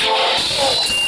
Let's go.